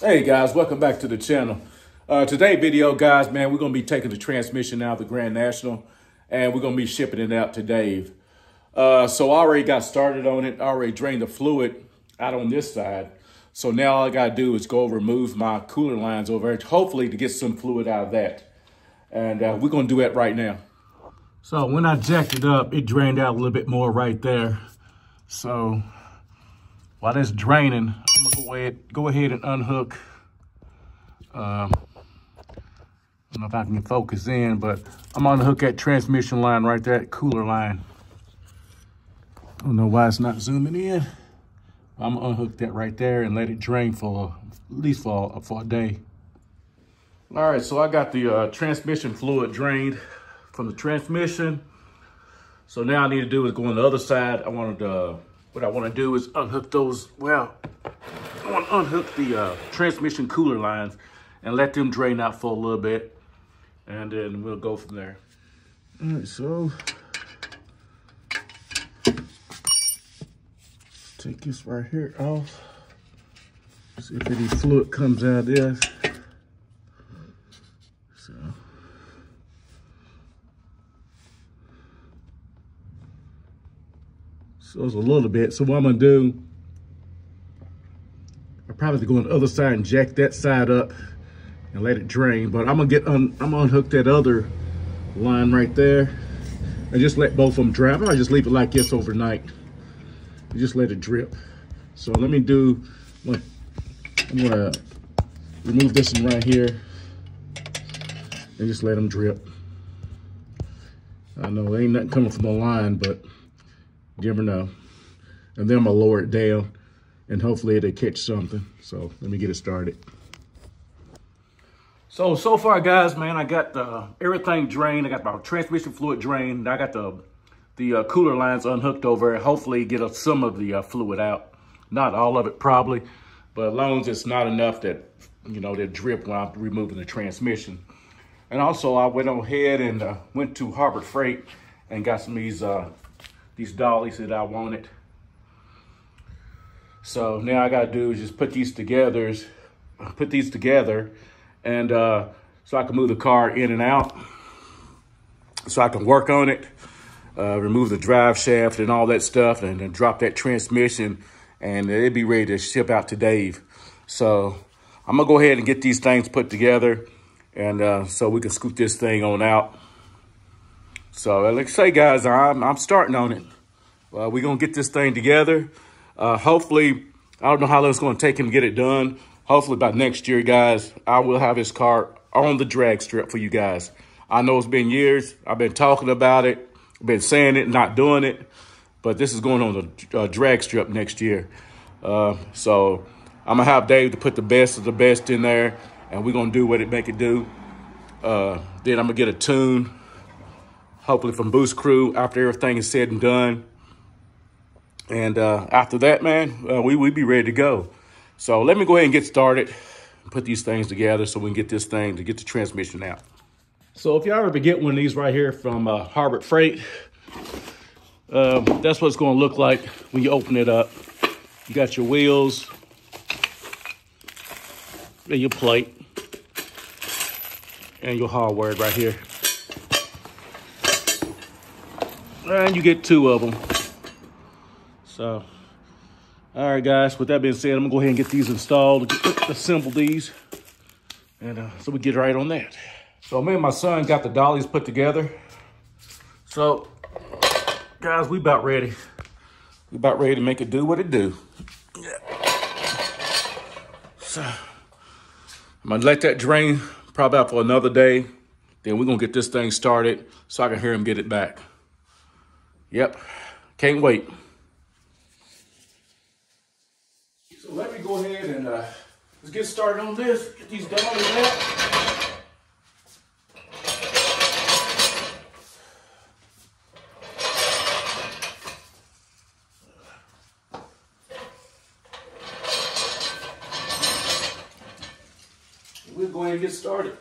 Hey guys, welcome back to the channel. Uh, today video, guys, man, we're going to be taking the transmission out of the Grand National and we're going to be shipping it out to Dave. Uh, so I already got started on it. I already drained the fluid out on this side. So now all I got to do is go remove my cooler lines over hopefully to get some fluid out of that. And uh, we're going to do that right now. So when I jacked it up, it drained out a little bit more right there. So while it's draining, I'm gonna go ahead, go ahead and unhook. Um, I don't know if I can focus in, but I'm gonna hook that transmission line right there, cooler line. I don't know why it's not zooming in. I'm gonna unhook that right there and let it drain for at least for, for a day. All right, so I got the uh, transmission fluid drained from the transmission. So now I need to do is go on the other side. I wanted to uh, what I want to do is unhook those, well, I want to unhook the uh, transmission cooler lines and let them drain out for a little bit. And then we'll go from there. All right, so take this right here off. See if any fluid comes out of this. So. So it's a little bit. So what I'm gonna do, I probably go on the other side and jack that side up and let it drain. But I'm gonna get un, I'm gonna unhook that other line right there and just let both of them dry. I just leave it like this overnight. And just let it drip. So let me do, I'm gonna remove this one right here and just let them drip. I know ain't nothing coming from the line, but never know. And then I'm gonna lower it down and hopefully it'll catch something. So let me get it started. So, so far guys, man, I got the, everything drained. I got my transmission fluid drained. I got the the uh, cooler lines unhooked over. Hopefully get a, some of the uh, fluid out. Not all of it probably, but as long as it's not enough that, you know, that drip when I'm removing the transmission. And also I went ahead and uh, went to Harbor Freight and got some of these uh, these dollies that I wanted. So now I gotta do is just put these together, put these together, and uh, so I can move the car in and out, so I can work on it, uh, remove the drive shaft and all that stuff, and then drop that transmission, and it'll be ready to ship out to Dave. So I'm gonna go ahead and get these things put together, and uh, so we can scoop this thing on out. So like I say, guys, I'm, I'm starting on it. Uh, we're going to get this thing together. Uh, hopefully, I don't know how long it's going to take him to get it done. Hopefully by next year, guys, I will have his car on the drag strip for you guys. I know it's been years. I've been talking about it, been saying it, not doing it. But this is going on the uh, drag strip next year. Uh, so I'm to have Dave to put the best of the best in there. And we're going to do what it make it do. Uh, then I'm to get a tune hopefully from Boost Crew after everything is said and done. And uh, after that, man, uh, we we be ready to go. So let me go ahead and get started, put these things together so we can get this thing to get the transmission out. So if y'all ever get one of these right here from uh, Harbor Freight, um, that's what it's going to look like when you open it up. You got your wheels, and your plate, and your hardware right here. And you get two of them. So, all right, guys, with that being said, I'm gonna go ahead and get these installed, assemble these, and uh, so we get right on that. So me and my son got the dollies put together. So, guys, we about ready. We about ready to make it do what it do. Yeah. So, I'm gonna let that drain probably out for another day. Then we're gonna get this thing started so I can hear him get it back. Yep, can't wait. So let me go ahead and uh, let's get started on this. Get these dollies out. We'll go ahead and get started.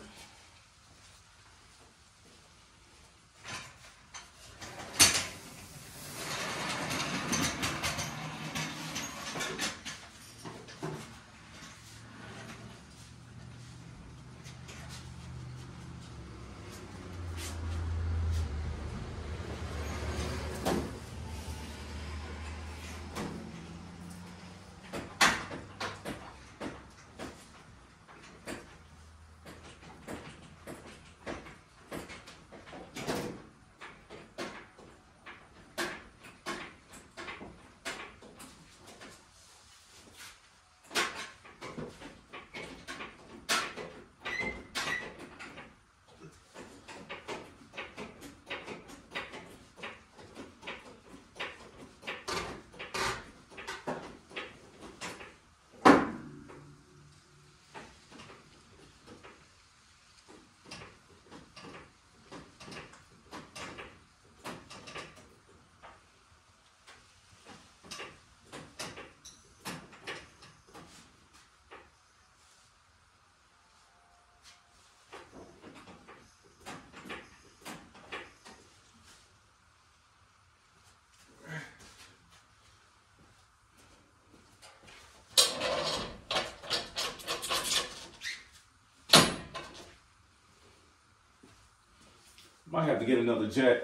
Might have to get another jack.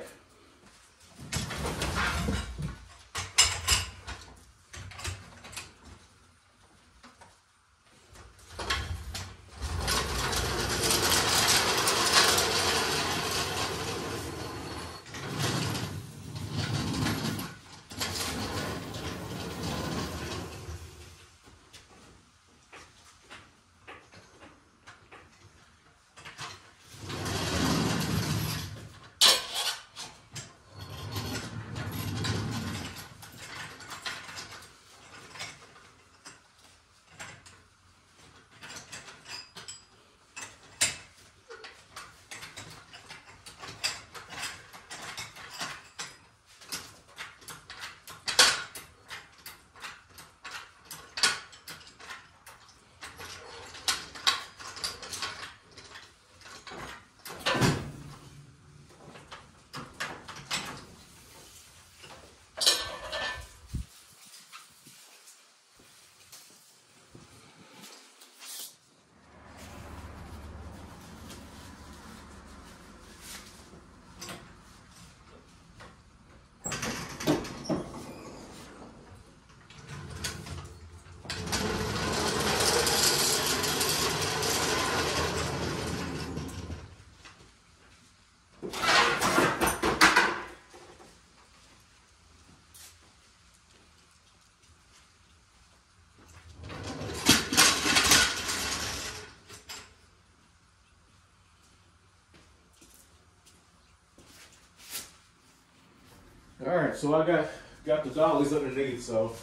All right, so I got got the dollies underneath, so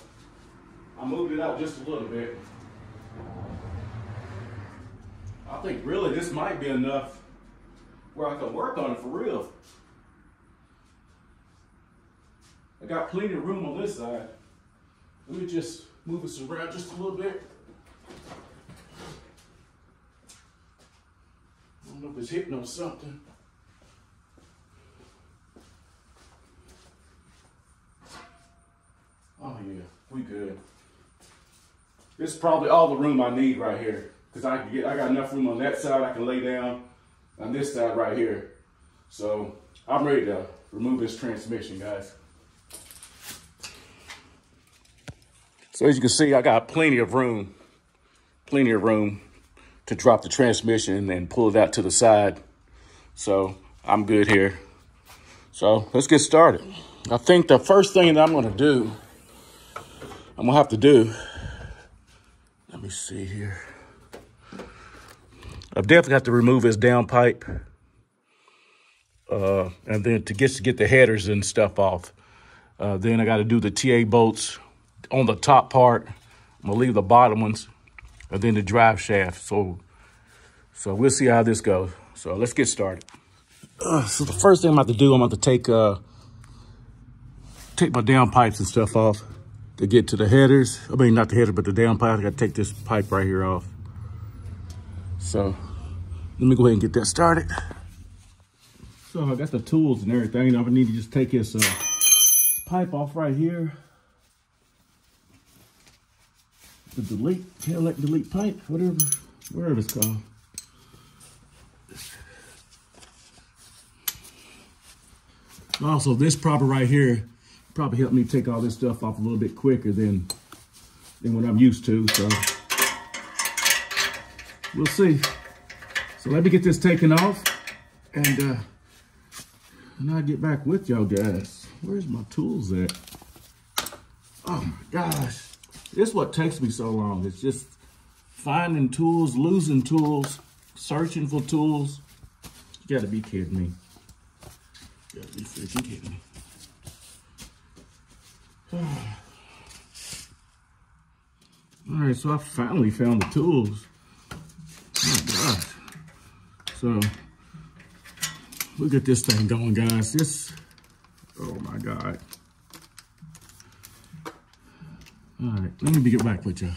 I moved it out just a little bit. I think really this might be enough where I can work on it for real. I got plenty of room on this side. Let me just move this around just a little bit. I don't know if it's hitting on something. Oh yeah, we good. This is probably all the room I need right here. Cause I can get, I got enough room on that side I can lay down on this side right here. So I'm ready to remove this transmission, guys. So as you can see, I got plenty of room, plenty of room to drop the transmission and pull it out to the side. So I'm good here. So let's get started. I think the first thing that I'm gonna do I'm gonna have to do, let me see here. I've definitely have to remove his downpipe. Uh, and then to get to get the headers and stuff off. Uh, then I got to do the TA bolts on the top part. I'm gonna leave the bottom ones, and then the drive shaft. So, so we'll see how this goes. So let's get started. Uh, so the first thing I'm about to do, I'm about to take uh, take my down pipes and stuff off to get to the headers. I mean, not the headers, but the downpipe. I got to take this pipe right here off. So let me go ahead and get that started. So I got the tools and everything. I'm gonna need to just take this uh, pipe off right here. The delete, tail delete pipe, whatever, whatever it's called. Also, this proper right here probably help me take all this stuff off a little bit quicker than, than what I'm used to. So we'll see. So let me get this taken off and, uh, and I'll get back with y'all guys. Where's my tools at? Oh my gosh. This is what takes me so long. It's just finding tools, losing tools, searching for tools. You gotta be kidding me. You gotta be freaking kidding me. All right, so I finally found the tools. Oh gosh. So we'll get this thing going, guys. This, oh my God. All right, let me get back with you.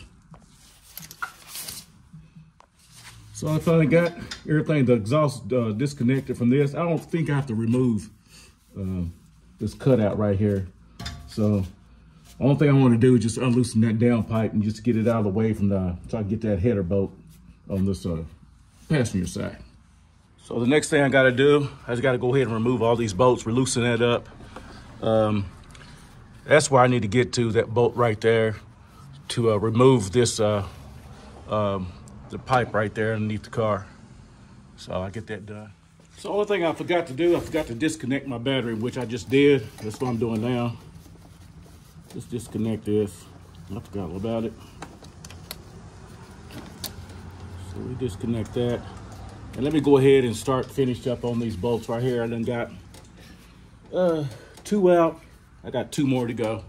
So I finally got everything, the exhaust uh, disconnected from this. I don't think I have to remove uh, this cutout right here. So only thing I want to do is just unloosen that downpipe and just get it out of the way from the, so I can get that header bolt on this uh, passenger side. So the next thing I gotta do, I just gotta go ahead and remove all these bolts, loosen that up. Um, that's where I need to get to, that bolt right there, to uh, remove this, uh, um, the pipe right there underneath the car. So I'll get that done. So the only thing I forgot to do, I forgot to disconnect my battery, which I just did. That's what I'm doing now. Just disconnect this. I forgot all about it. So we disconnect that. And let me go ahead and start finished up on these bolts right here. I done got uh, two out. I got two more to go.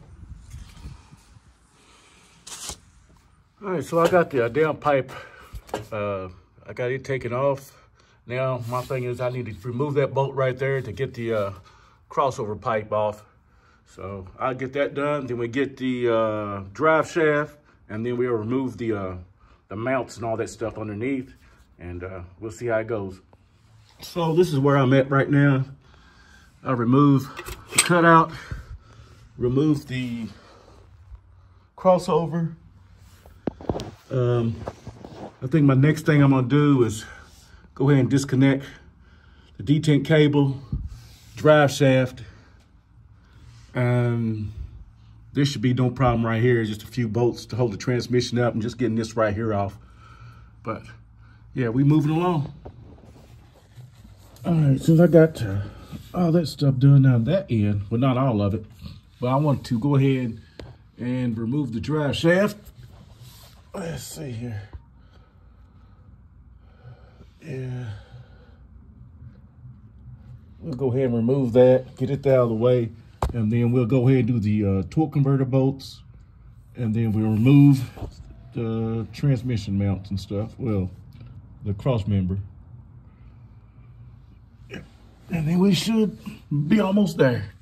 All right, so I got the uh, down pipe. Uh, I got it taken off. Now, my thing is I need to remove that bolt right there to get the uh, crossover pipe off. So I'll get that done. Then we get the uh, drive shaft and then we'll remove the, uh, the mounts and all that stuff underneath and uh, we'll see how it goes. So this is where I'm at right now. I remove the cutout, remove the crossover. Um, I think my next thing I'm gonna do is go ahead and disconnect the detent cable, drive shaft, and this should be no problem right here. Just a few bolts to hold the transmission up and just getting this right here off. But yeah, we moving along. All right, since I got uh, all that stuff done on that end, well, not all of it, but I want to go ahead and remove the drive shaft. Let's see here. Yeah. We'll go ahead and remove that, get it out of the way, and then we'll go ahead and do the uh, torque converter bolts, and then we'll remove the transmission mounts and stuff. Well, the cross member. And then we should be almost there.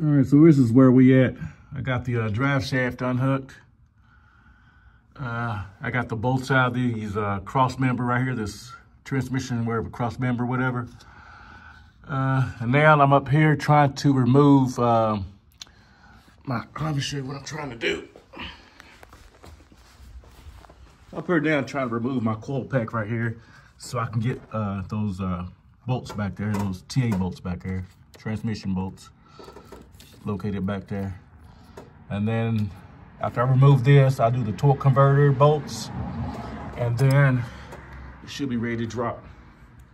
All right, so this is where we at. I got the uh, drive shaft unhooked. Uh, I got the bolts out of these uh, cross member right here, this transmission, wherever cross member, whatever. Uh, and now I'm up here trying to remove um, my, let me show you what I'm trying to do. Up here down trying to remove my coil pack right here so I can get uh, those uh, bolts back there, those TA bolts back there, transmission bolts located back there. And then after I remove this, I'll do the torque converter bolts, and then it should be ready to drop.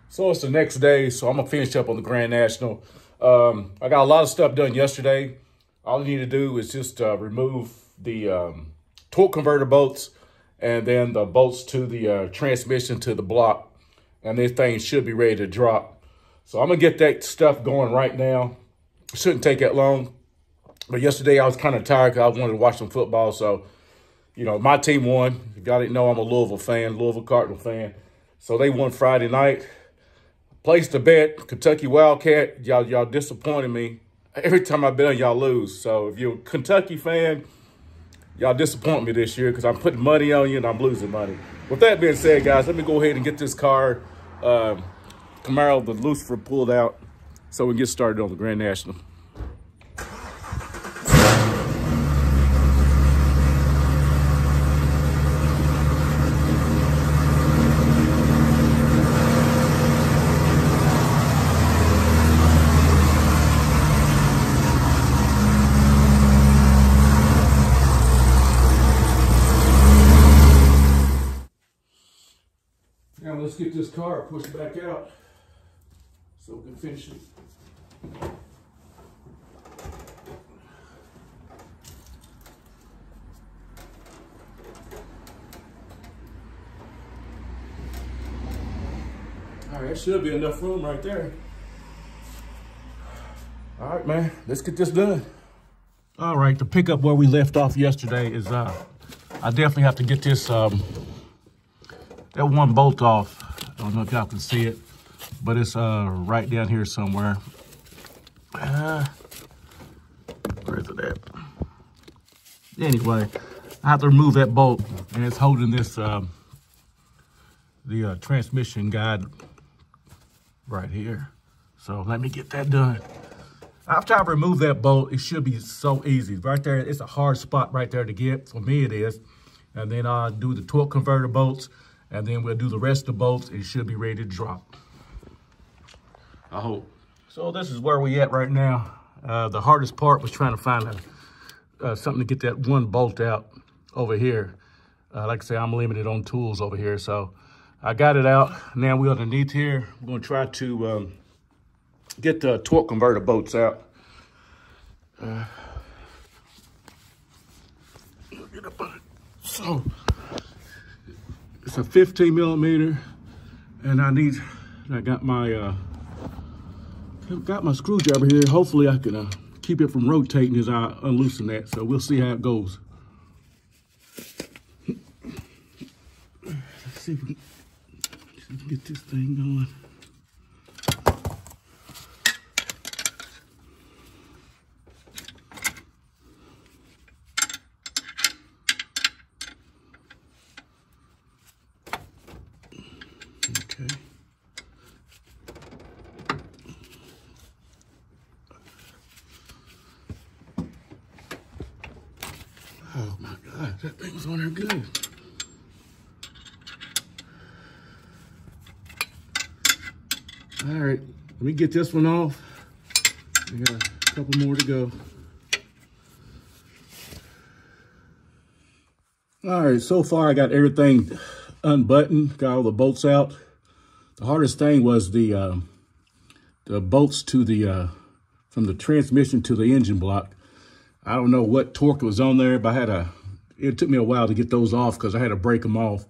So it's the next day, so I'm gonna finish up on the Grand National. Um, I got a lot of stuff done yesterday. All I need to do is just uh, remove the um, torque converter bolts and then the bolts to the uh, transmission to the block. And this thing should be ready to drop. So I'm gonna get that stuff going right now. Shouldn't take that long. But yesterday I was kind of tired because I wanted to watch some football. So, you know, my team won. If y'all didn't know, I'm a Louisville fan, Louisville Cardinal fan. So they won Friday night. Placed a bet, Kentucky Wildcat. Y'all y'all disappointed me. Every time I bet on y'all lose. So if you're a Kentucky fan, y'all disappoint me this year because I'm putting money on you and I'm losing money. With that being said, guys, let me go ahead and get this car, uh, Camaro, the Lucifer pulled out so we can get started on the Grand National. Let's get this car pushed back out so we can finish it. All right, that should be enough room right there. All right, man, let's get this done. All right, to pick up where we left off yesterday is, uh, I definitely have to get this, um, that one bolt off. I don't know if y'all can see it, but it's uh, right down here somewhere. Uh, where is it at? Anyway, I have to remove that bolt and it's holding this, um, the uh, transmission guide right here. So let me get that done. After I remove that bolt, it should be so easy. Right there, it's a hard spot right there to get. For me, it is. And then I'll do the torque converter bolts. And then we'll do the rest of the bolts and it should be ready to drop. I hope. So this is where we at right now. Uh, the hardest part was trying to find a, uh, something to get that one bolt out over here. Uh, like I say, I'm limited on tools over here, so I got it out. Now we're underneath here. We're gonna try to um, get the torque converter bolts out. Uh, so it's a 15 millimeter, and I need. I got my uh, got my screwdriver here. Hopefully, I can uh, keep it from rotating as I unloosen that. So we'll see how it goes. Let's see if we can get this thing going. That thing was on there good. All right, let me get this one off. We got a couple more to go. All right, so far I got everything unbuttoned, got all the bolts out. The hardest thing was the uh, the bolts to the uh, from the transmission to the engine block. I don't know what torque was on there, but I had a it took me a while to get those off because I had to break them off.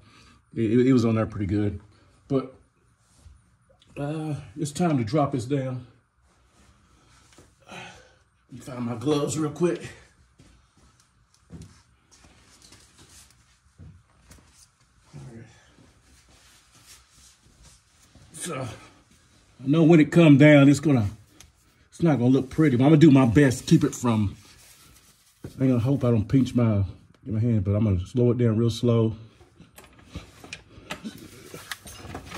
It, it, was on there pretty good. But uh, it's time to drop this down. Let me find my gloves real quick. So I know when it come down, it's gonna, it's not gonna look pretty, but I'm gonna do my best to keep it from, I'm to hope I don't pinch my my hand, but I'm gonna slow it down real slow.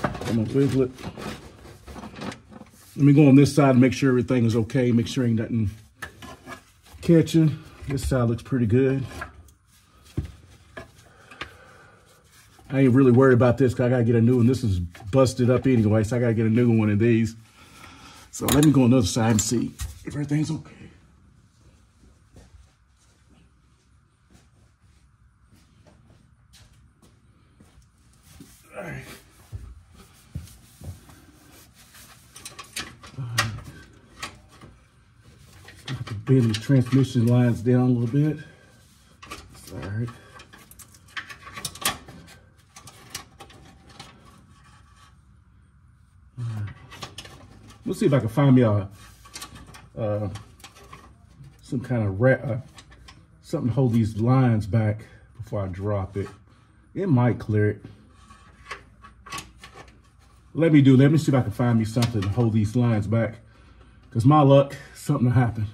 I'm gonna wiggle it. Let me go on this side and make sure everything is okay. Make sure ain't nothing catching. This side looks pretty good. I ain't really worried about this because I gotta get a new one. This is busted up anyway, so I gotta get a new one of these. So let me go on the other side and see if everything's okay. Bend these transmission lines down a little bit. All right. Let's see if I can find me a uh, some kind of uh, something to hold these lines back before I drop it. It might clear it. Let me do, let me see if I can find me something to hold these lines back. Because my luck, something will happen.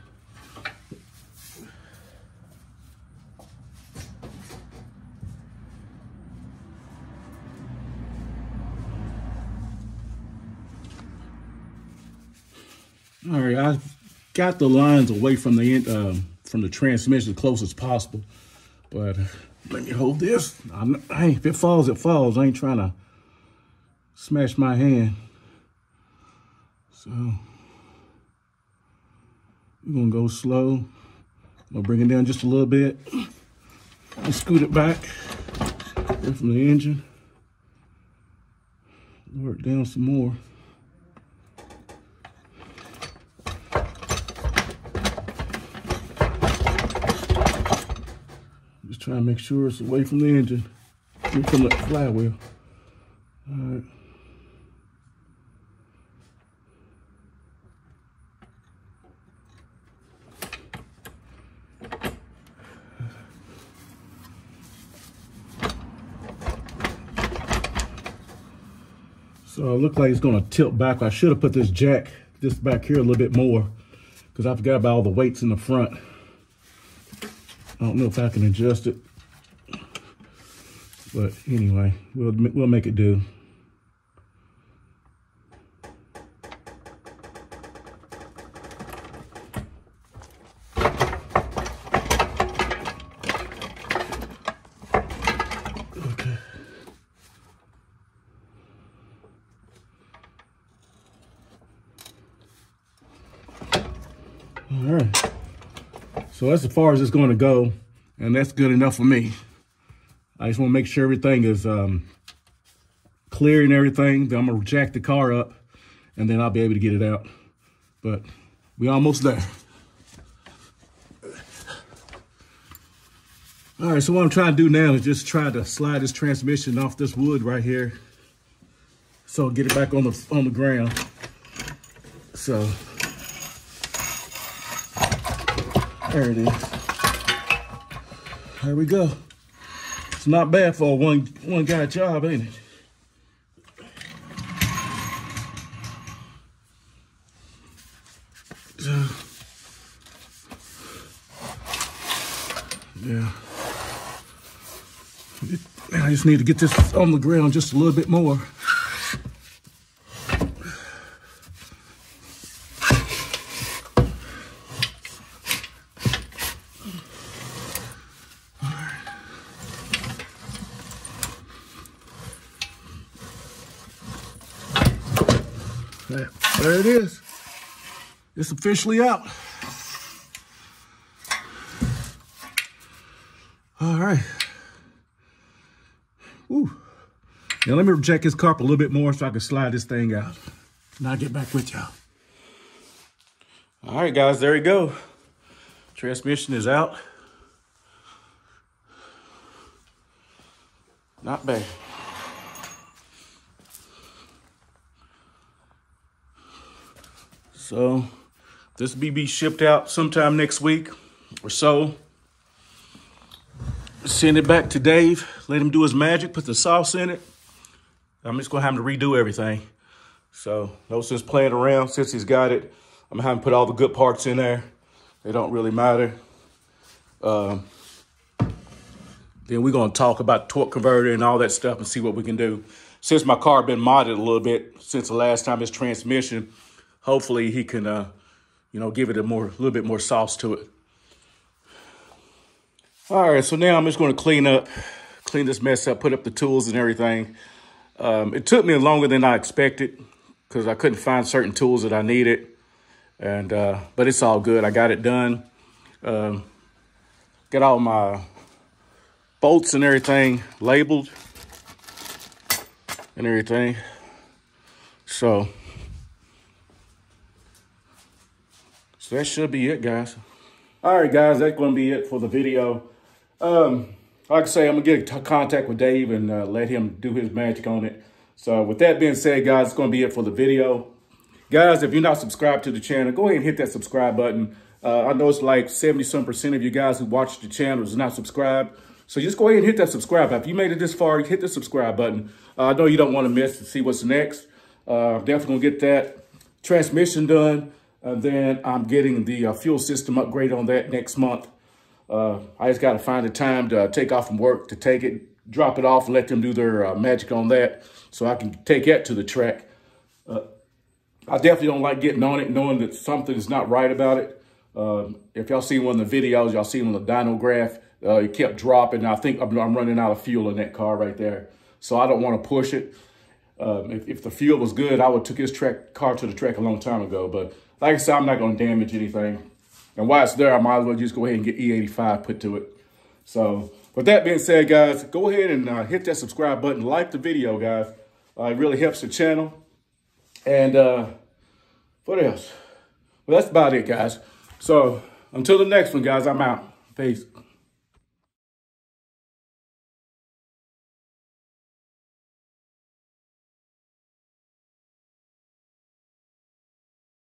All right, I got the lines away from the end, um, from the transmission as close as possible. But let me hold this. I'm, hey, if it falls, it falls. I ain't trying to smash my hand. So we're gonna go slow. I'm gonna bring it down just a little bit and scoot it back from the engine. Work down some more. Try and make sure it's away from the engine, from the flywheel. All right. So it looks like it's gonna tilt back. I should have put this jack just back here a little bit more because I forgot about all the weights in the front. I don't know if I can adjust it. But anyway, we'll, we'll make it do. Far as it's going to go. And that's good enough for me. I just want to make sure everything is um, clear and everything. Then I'm going to jack the car up and then I'll be able to get it out. But we almost there. All right, so what I'm trying to do now is just try to slide this transmission off this wood right here. So get it back on the on the ground. So there it is. There we go. It's not bad for a one one guy job, ain't it? yeah. I just need to get this on the ground just a little bit more. There it is. It's officially out. All right. Woo. Now let me check his carp a little bit more so I can slide this thing out. Now I'll get back with y'all. All right, guys, there you go. Transmission is out. Not bad. So this will be shipped out sometime next week or so. Send it back to Dave. Let him do his magic. Put the sauce in it. I'm just going to have him to redo everything. So no sense playing around since he's got it. I'm going to have him put all the good parts in there. They don't really matter. Um, then we're going to talk about torque converter and all that stuff and see what we can do. Since my car been modded a little bit since the last time his transmission, hopefully he can, uh, you know, give it a more, little bit more sauce to it. All right, so now I'm just going to clean up, clean this mess up, put up the tools and everything. Um, it took me longer than I expected because I couldn't find certain tools that I needed. And, uh, but it's all good. I got it done. Um, got all my bolts and everything labeled and everything. So, so that should be it, guys. All right, guys, that's going to be it for the video. Um, like I say, I'm going to get in contact with Dave and uh, let him do his magic on it. So with that being said, guys, it's going to be it for the video. Guys, if you're not subscribed to the channel, go ahead and hit that subscribe button. Uh, I know it's like 70 some percent of you guys who watch the channel is not subscribed. So just go ahead and hit that subscribe. button. If you made it this far, hit the subscribe button. Uh, I know you don't want to miss to see what's next. Uh, definitely going to get that transmission done. And then I'm getting the uh, fuel system upgrade on that next month. Uh, I just got to find the time to uh, take off from work to take it, drop it off, and let them do their uh, magic on that so I can take that to the track. Uh, I definitely don't like getting on it knowing that something's not right about it. Um, if y'all seen one of the videos, y'all seen on the dyno graph, uh, it kept dropping. I think I'm, I'm, running out of fuel in that car right there. So I don't want to push it. Um, if, if, the fuel was good, I would took his track car to the track a long time ago. But like I said, I'm not going to damage anything. And while it's there, I might as well just go ahead and get E85 put to it. So with that being said, guys, go ahead and uh, hit that subscribe button. Like the video, guys. Uh, it really helps the channel. And uh, what else? Well, that's about it, guys. So until the next one, guys, I'm out. Peace.